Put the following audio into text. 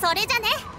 それじゃね。